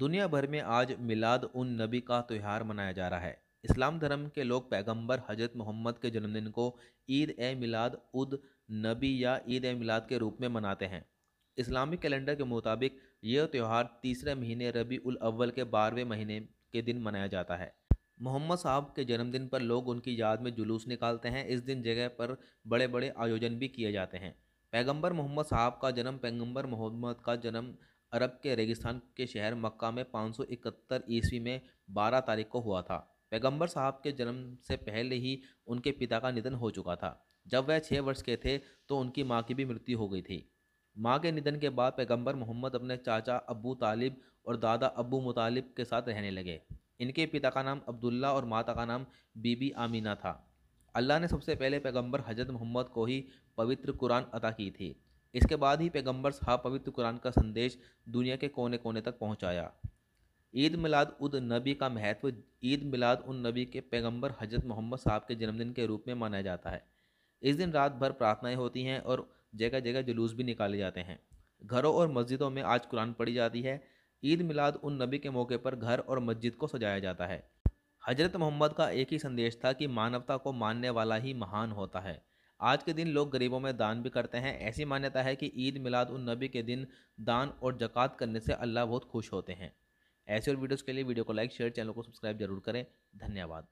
दुनिया भर में आज मिलाद उन नबी का त्यौहार मनाया जा रहा है। इस्लाम धर्म के लोग पैगंबर हज़रत मोहम्मद के जन्मदिन को ईद ए मिलाद, उद नबी या ईद ए मिलाद के रूप में मनाते हैं। इस्लामी कैलेंडर के मुताबिक यह त्यौहार तीसरे महीने रबी उल अव्वल के बारहवें महीने के दिन मनाया जाता है। मोहम्मद साहब के जन्मदिन पर लोग उनकी याद में जुलूस निकालते हैं। इस दिन जगह पर बड़े बड़े आयोजन भी किए जाते हैं। पैगंबर मोहम्मद साहब का जन्म, पैगंबर मोहम्मद का जन्म अरब के रेगिस्तान के शहर मक्का में 571 ईस्वी में 12 तारीख को हुआ था। पैगंबर साहब के जन्म से पहले ही उनके पिता का निधन हो चुका था। जब वह छः वर्ष के थे तो उनकी माँ की भी मृत्यु हो गई थी। माँ के निधन के बाद पैगंबर मोहम्मद अपने चाचा अबू तालिब और दादा अबू मुतालिब के साथ रहने लगे। इनके पिता का नाम अब्दुल्ला और माता का नाम बीबी आमीना था। अल्लाह ने सबसे पहले पैगंबर हज़रत मोहम्मद को ही पवित्र कुरान अता की थी। इसके बाद ही पैगंबर साहब पवित्र कुरान का संदेश दुनिया के कोने कोने तक पहुँचाया। ईद मिलाद उद नबी का महत्व ईद मिलाद उन नबी के पैगंबर हज़रत मोहम्मद साहब के जन्मदिन के रूप में माना जाता है। इस दिन रात भर प्रार्थनाएँ होती हैं और जगह जगह जुलूस भी निकाले जाते हैं। घरों और मस्जिदों में आज कुरान पढ़ी जाती है। ईद मिलाद उन नबी के मौके पर घर और मस्जिद को सजाया जाता है। हज़रत मोहम्मद का एक ही संदेश था कि मानवता को मानने वाला ही महान होता है। आज के दिन लोग गरीबों में दान भी करते हैं। ऐसी मान्यता है कि ईद मिलाद उन नबी के दिन दान और जक़ात करने से अल्लाह बहुत खुश होते हैं। ऐसे और वीडियोज़ के लिए वीडियो को लाइक, शेयर, चैनल को सब्सक्राइब ज़रूर करें। धन्यवाद।